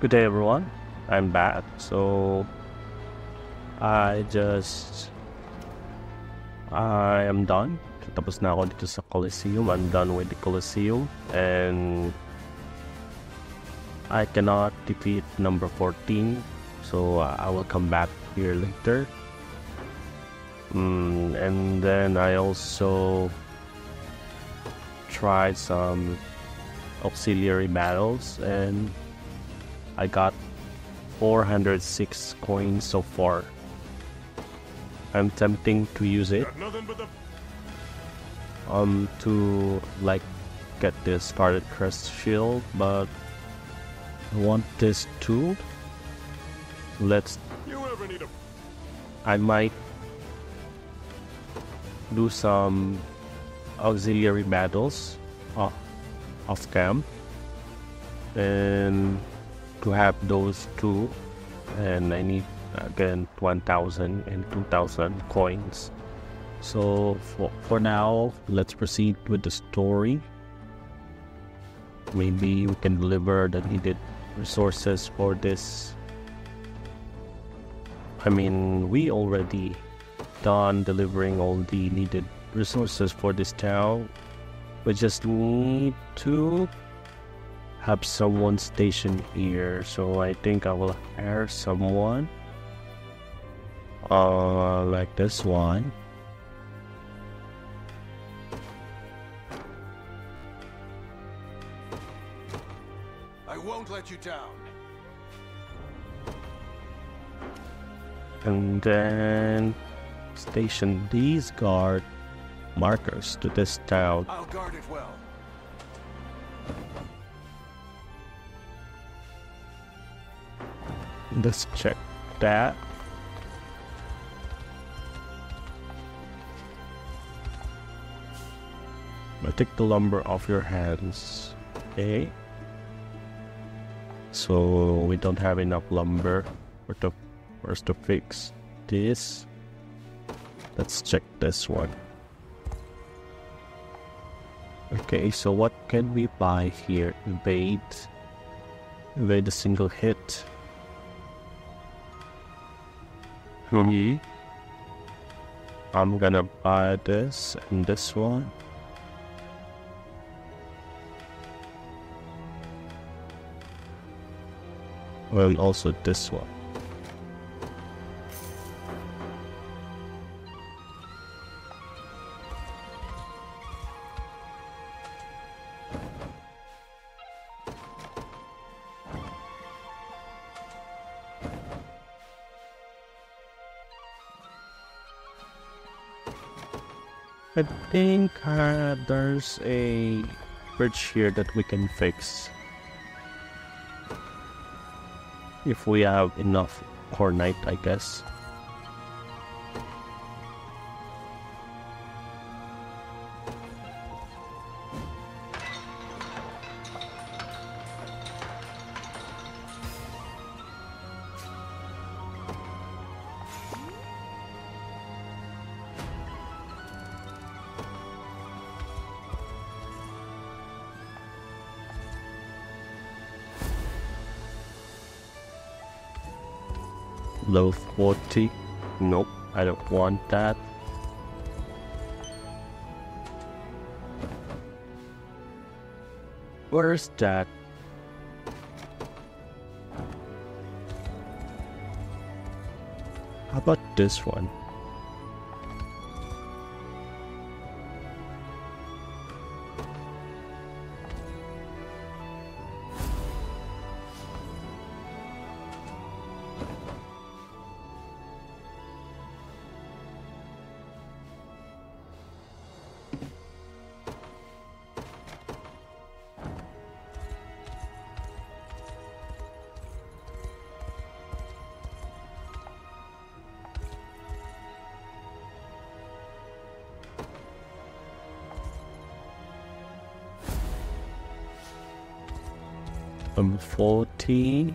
Good day everyone. I'm back. So I just I am done. Tapos na ako dito sa Coliseum. I'm done with the Coliseum and I cannot defeat number 14. So uh, I will come back here later. Mm, and then I also tried some auxiliary battles and I got 406 coins so far. I'm tempting to use it um to like get this Scarlet Crest shield, but I want this too. Let's. I might do some auxiliary battles off, off camp and to have those two and I need again 1000 and 2000 coins. So for, for now let's proceed with the story. Maybe we can deliver the needed resources for this. I mean we already done delivering all the needed resources for this town. We just need to have someone stationed here so I think I will hire someone uh like this one I won't let you down. and then station these guard markers to this town I'll guard it well. Let's check that. I take the lumber off your hands okay? So we don't have enough lumber where to where's to fix this. Let's check this one. Okay so what can we buy here? Evade evade a single hit Hmm. I'm gonna buy this and this one. Well, also this one. I think uh, there's a bridge here that we can fix. If we have enough Hornite, I guess. Low 40. Nope, I don't want that. Where's that? How about this one? 40.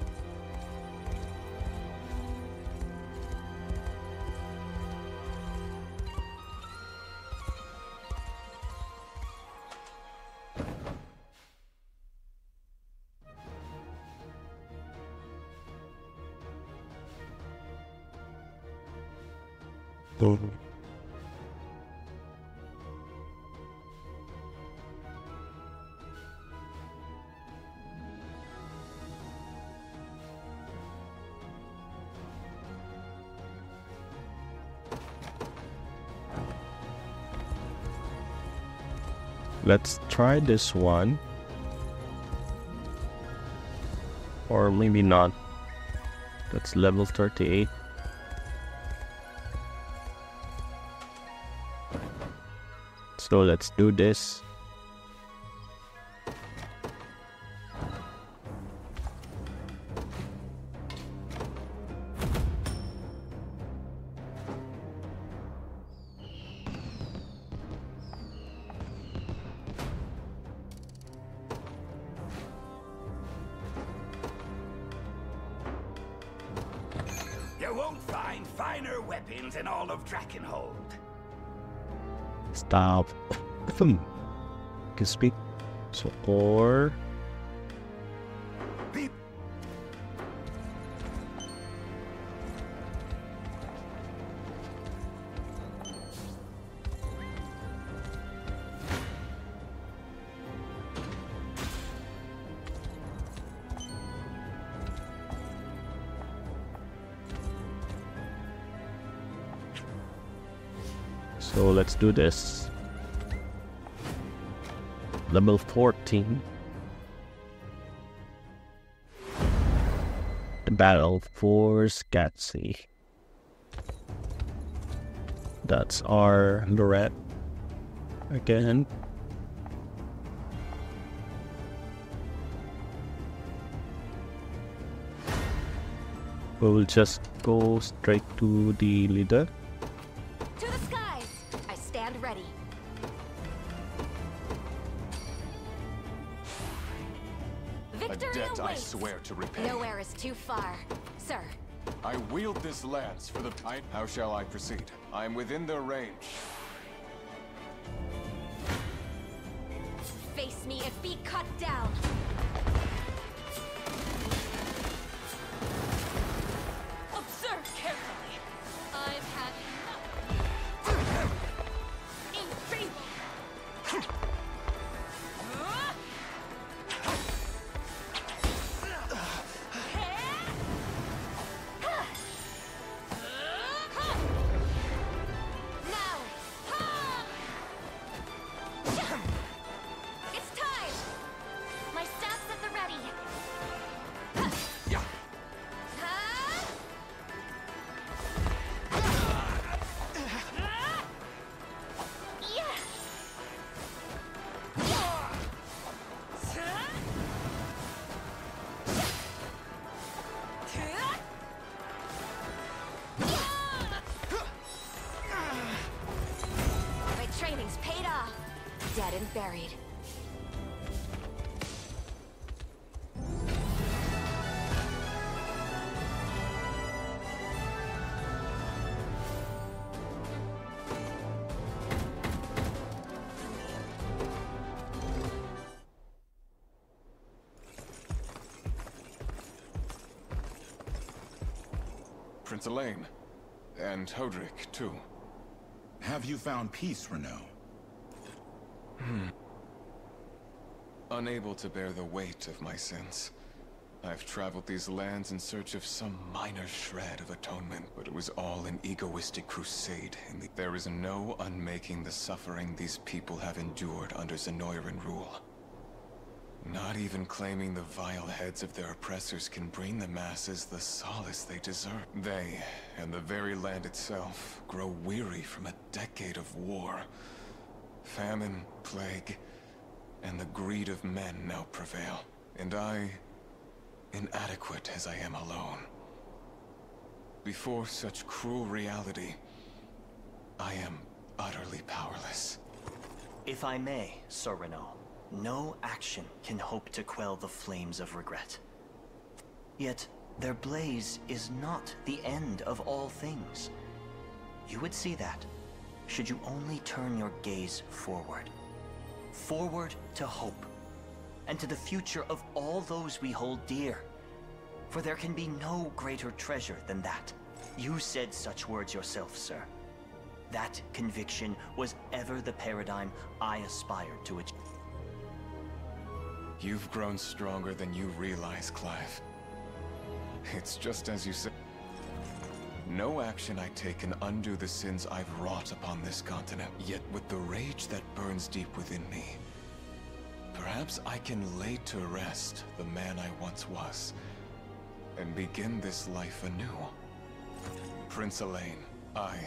Try this one. Or maybe not. That's level 38. So let's do this. Finer weapons in all of Drakenhold. Stop. can speak. So or let's do this. Level 14. The battle for Shaetze. That's our Lorette again. We will just go straight to the leader. To repay. Nowhere is too far. Sir, I wield this lance for the... I... How shall I proceed? I am within their range. face me and be cut down. Prince Alain. And Hodrick, too. Have you found peace, Renault? Hmm. Unable to bear the weight of my sins. I've traveled these lands in search of some minor shred of atonement, but it was all an egoistic crusade. And the- there is no unmaking the suffering these people have endured under Zenoiran rule. Not even claiming the vile heads of their oppressors can bring the masses the solace they deserve. They, and the very land itself, grow weary from a decade of war. Famine, plague, and the greed of men now prevail. And I, inadequate as I am alone. Before such cruel reality, I am utterly powerless. If I may, Sir Renault, no action can hope to quell the flames of regret. Yet, their blaze is not the end of all things. You would see that, should you only turn your gaze forward. Forward to hope, and to the future of all those we hold dear. For there can be no greater treasure than that. You said such words yourself, sir. That conviction was ever the paradigm I aspired to achieve. You've grown stronger than you realize, Clive. It's just as you said. No action I take can undo the sins I've wrought upon this continent. Yet with the rage that burns deep within me, perhaps I can lay to rest the man I once was, and begin this life anew. Prince Alain, I,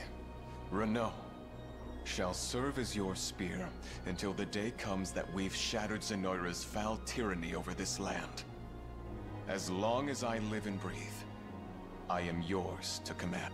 Renault, shall serve as your spear until the day comes that we've shattered Zenoira's foul tyranny over this land. As long as I live and breathe, I am yours to command.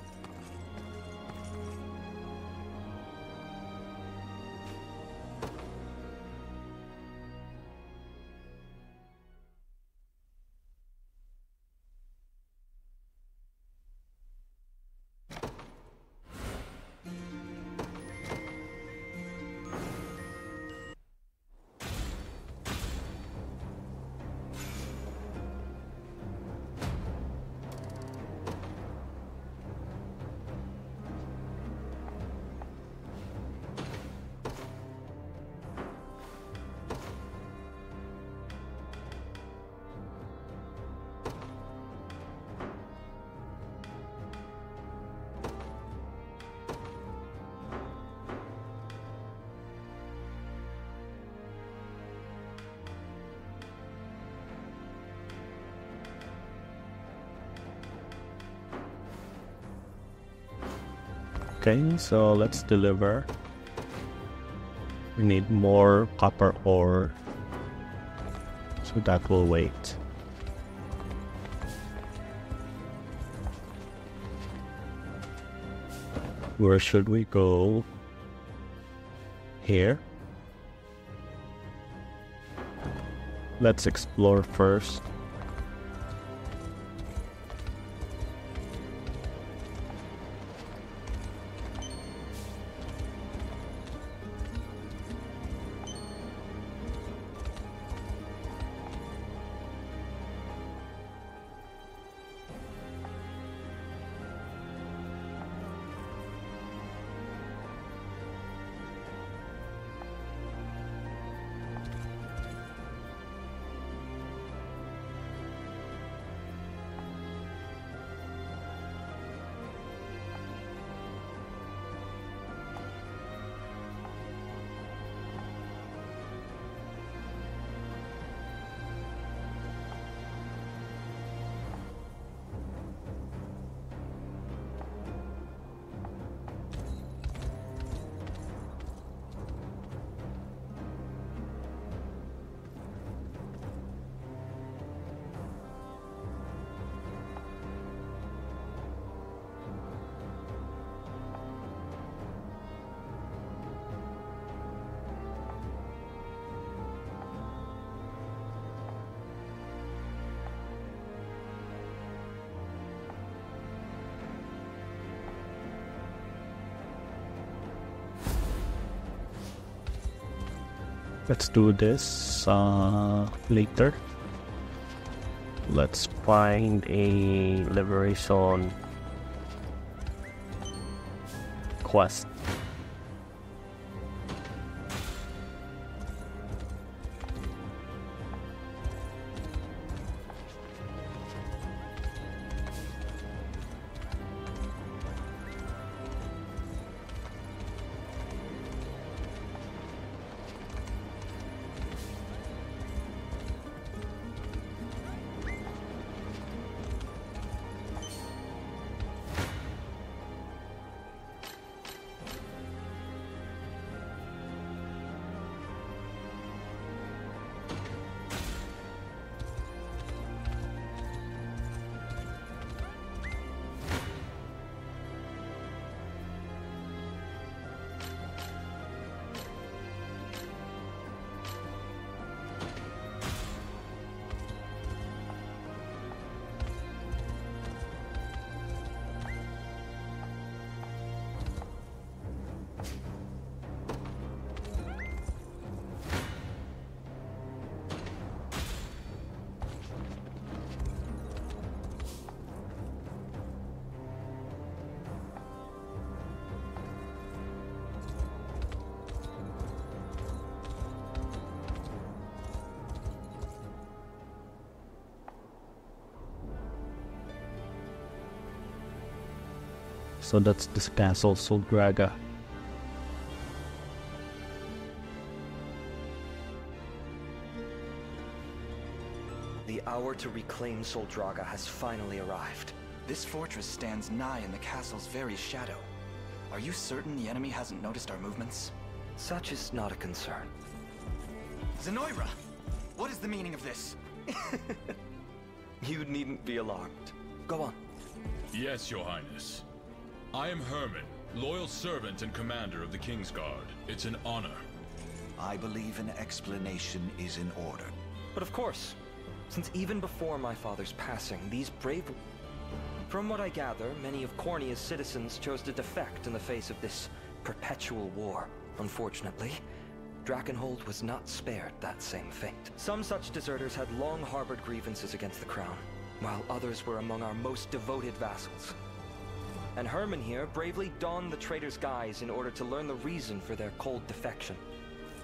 Okay, so let's deliver. We need more copper ore. So that will wait. Where should we go? Here. Let's explore first. Let's do this uh, later. Let's find a liberation quest. So that's this castle Soldraga. The hour to reclaim Soldraga has finally arrived. This fortress stands nigh in the castle's very shadow. Are you certain the enemy hasn't noticed our movements? Such is not a concern. Zenoira! What is the meaning of this? You needn't be alarmed. Go on. Yes, Your Highness. I am Herman, loyal servant and commander of the Kingsguard. It's an honor. I believe an explanation is in order. But of course, since even before my father's passing, these brave... From what I gather, many of Cornia's citizens chose to defect in the face of this perpetual war. Unfortunately, Drakenhold was not spared that same fate. Some such deserters had long harbored grievances against the crown, while others were among our most devoted vassals. And Herman here bravely donned the traitor's guise in order to learn the reason for their cold defection.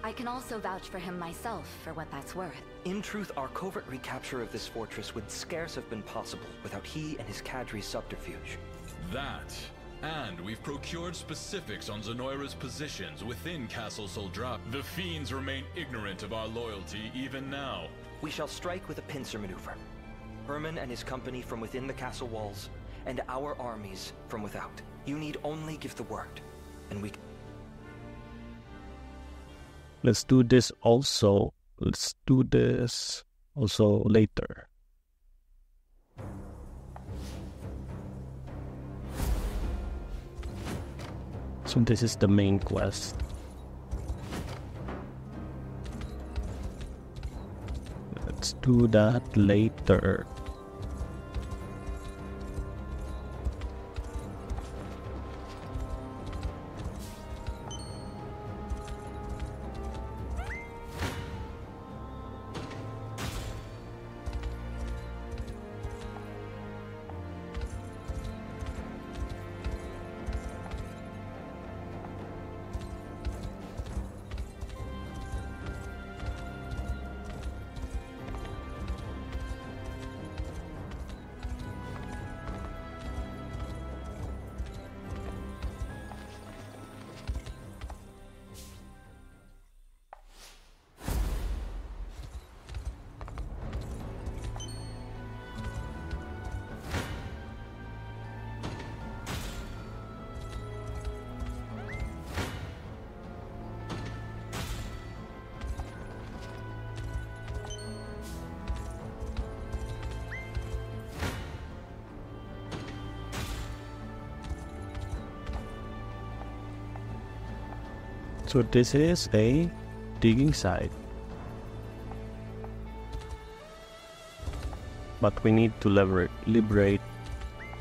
I can also vouch for him myself, for what that's worth. In truth, our covert recapture of this fortress would scarce have been possible without he and his cadre's subterfuge. That, and we've procured specifics on Zenoira's positions within Castle Soldra. The fiends remain ignorant of our loyalty even now. We shall strike with a pincer maneuver. Herman and his company from within the castle walls, and our armies from without. You need only give the word, and we... Let's do this also. Let's do this also later. So this is the main quest. Let's do that later. So this is a digging site. But we need to liberate, liberate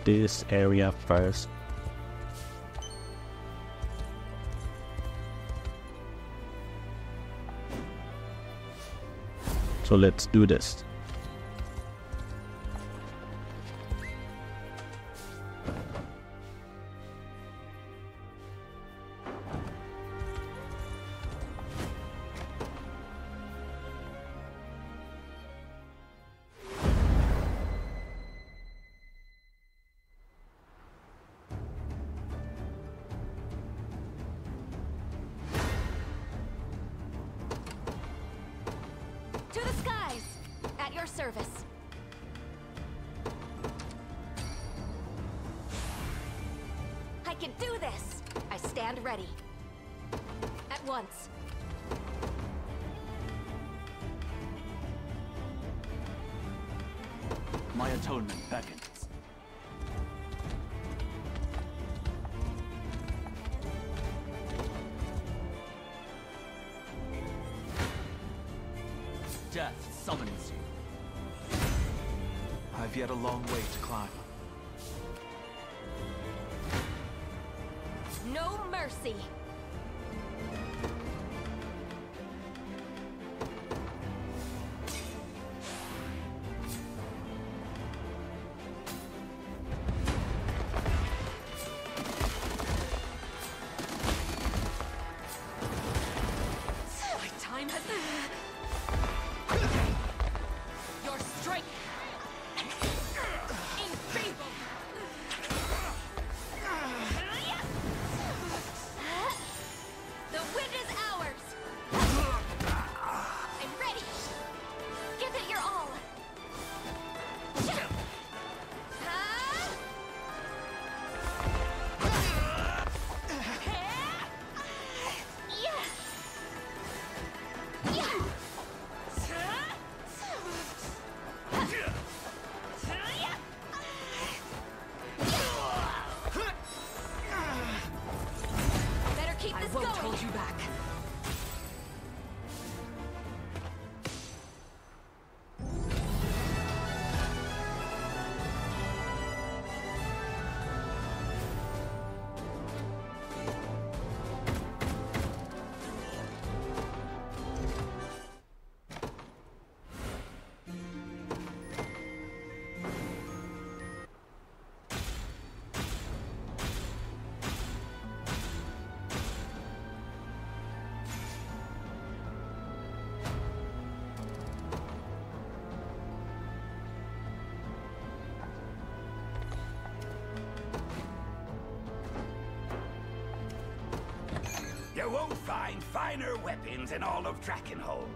this area first. So let's do this. Service. I can do this! I stand ready. At once. My atonement beckons. Find finer weapons in all of Drakenhold.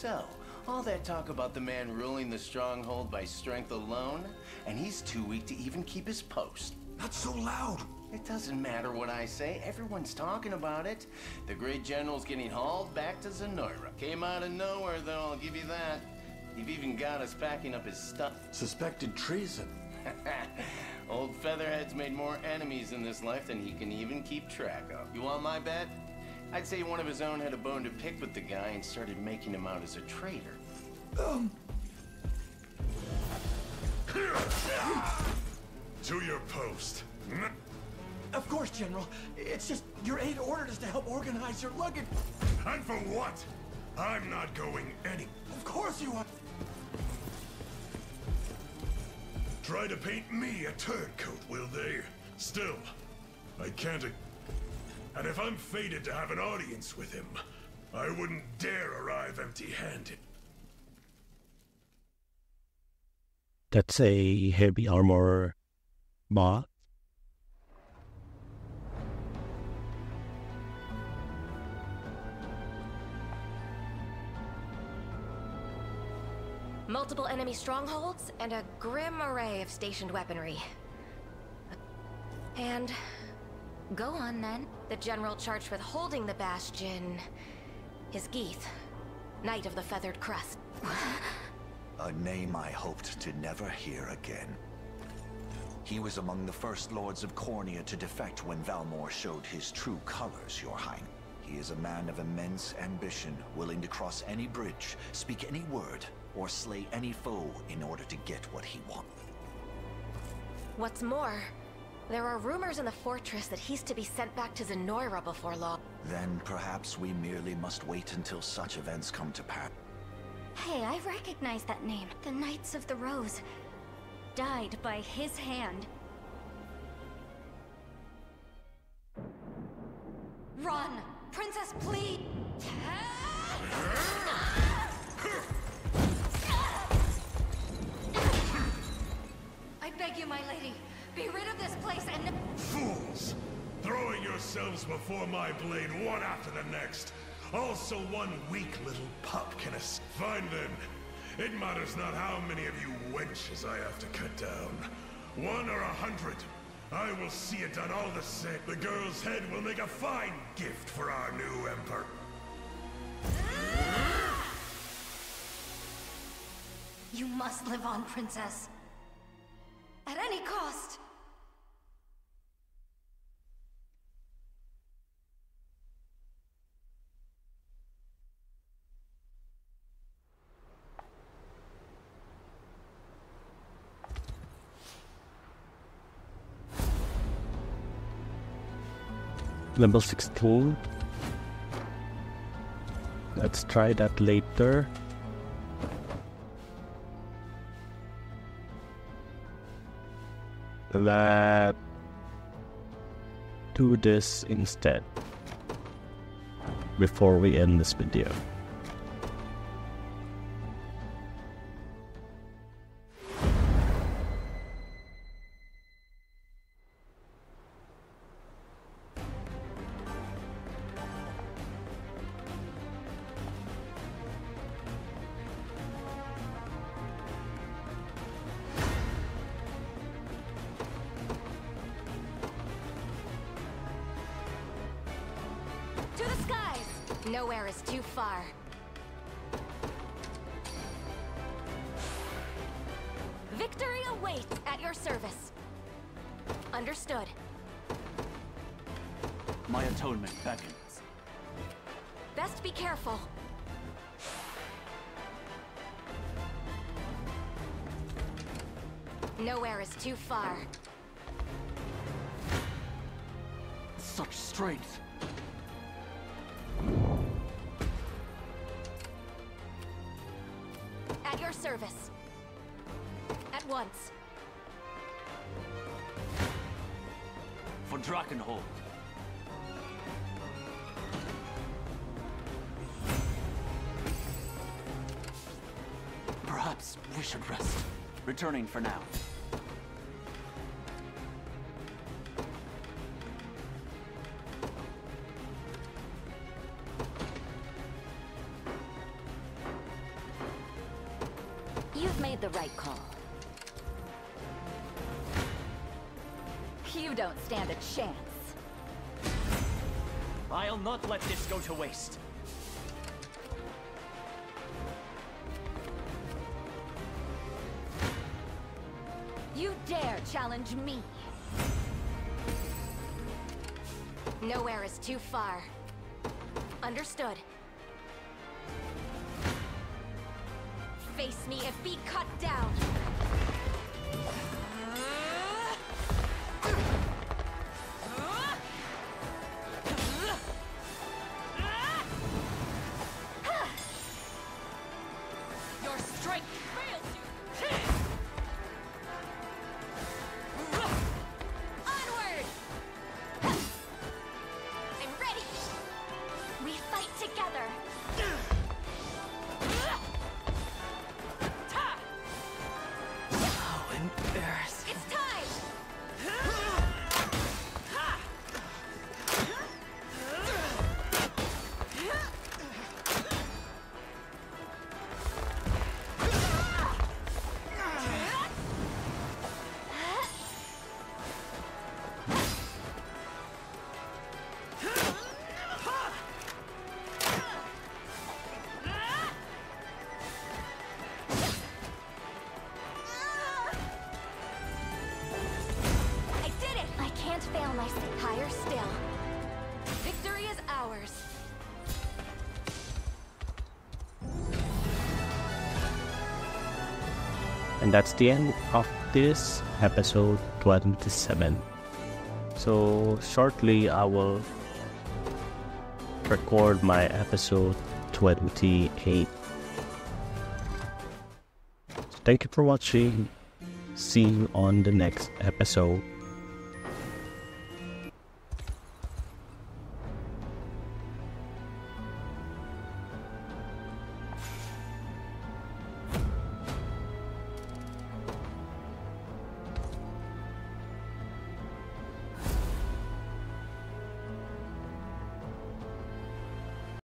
So, all that talk about the man ruling the stronghold by strength alone, and he's too weak to even keep his post. not so loud. It doesn't matter what I say, everyone's talking about it. The great general's getting hauled back to Zenoira. Came out of nowhere, though, I'll give you that. You've even got us packing up his stuff. Suspected treason. Old Featherhead's made more enemies in this life than he can even keep track of. You want my bet? I'd say one of his own had a bone to pick with the guy and started making him out as a traitor. To your post. Of course, General. It's just your aide ordered us to help organize your luggage. And for what? I'm not going any. Of course you are. Try to paint me a turncoat, will they? Still, I can't. Ag- And if I'm fated to have an audience with him, I wouldn't dare arrive empty-handed. That's a heavy armor boss. Multiple enemy strongholds and a grim array of stationed weaponry. And go on then. The general charged with holding the bastion is Geeth, Knight of the Feathered Crest. A name I hoped to never hear again. He was among the first lords of Cornia to defect when Valmore showed his true colors, Your Highness. He is a man of immense ambition, willing to cross any bridge, speak any word, or slay any foe in order to get what he wants. What's more, there are rumors in the fortress that he's to be sent back to Zenoira before long. Then perhaps we merely must wait until such events come to pass. Hey, I recognize that name. The Knights of the Rose. Died by his hand. Run! Princess, please! I beg you, my lady, be rid of this place and... Fools! Throwing yourselves before my blade one after the next. Also one weak little pup can es- Fine then. It matters not how many of you wenches I have to cut down. One or a hundred. I will see it done all the same. The girl's head will make a fine gift for our new emperor. You must live on, Princess. At any cost. Level 16. Let's try that later. Let do this instead before we end this video. Nowhere is too far. Victory awaits at your service. Understood. My atonement beckons. Best be careful. Nowhere is too far. Such strength. Service. At once. For Drakenhold. Perhaps we should rest. Returning for now. You dare challenge me? Nowhere is too far. Understood. Face me if be cut down. And that's the end of this episode 27. So, shortly I will record my episode 28. So thank you for watching. See you on the next episode.